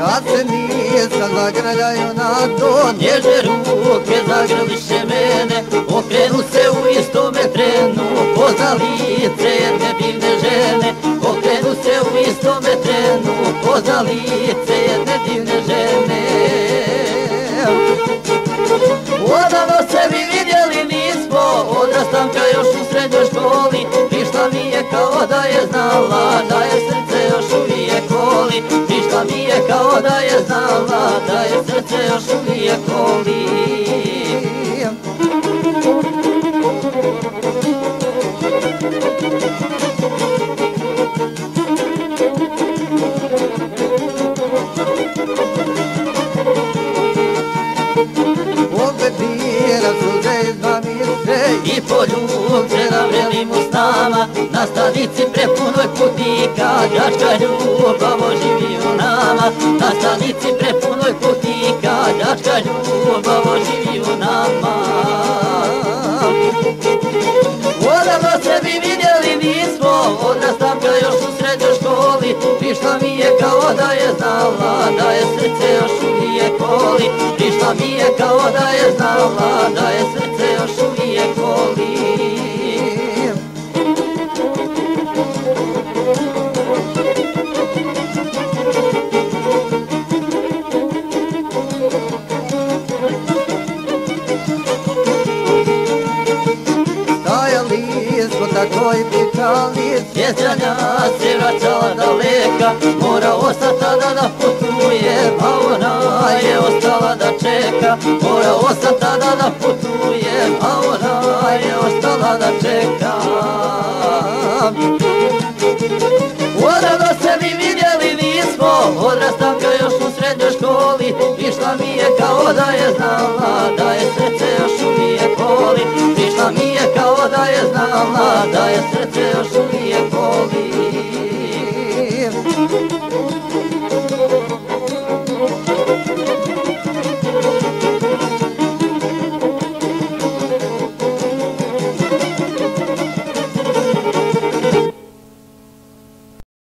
Kad se mjesta zagrljaju na to Nježe ruke zagrliše mene Okrenu se u istome trenu Pozna lice jedne divne žene. Okrenu se u istome trenu Pozna lice jedne divne žene. Odavno se mi vidjeli nismo Odrastanka još u srednjoj školi Prišla mi je kao da je znala Da kao da je srce još uvijek voli I poljubce da vrelimo s nama. Na stanici prepunoj Ljubav oživi u nama. Odavno se mi vidjeli nismo Odrastanka još u srednjoj školi. Prišla mi je kao da je znala Da je srce još uvijek voli Prišla mi je kao da je znala Da je srce još uvijek voli Sjećanja se vraćala daleka Mora ostati tada da putuje A ona je ostala da čeka. Mora ostati tada da putuje A ona je ostala da čeka. Odavno se mi vidjeli nismo Odrastanka još u srednjoj školi. Išla mi je kao da je znala Da je srce još uvijek voli Prišla mi je kao da je znala Da je srce još holy.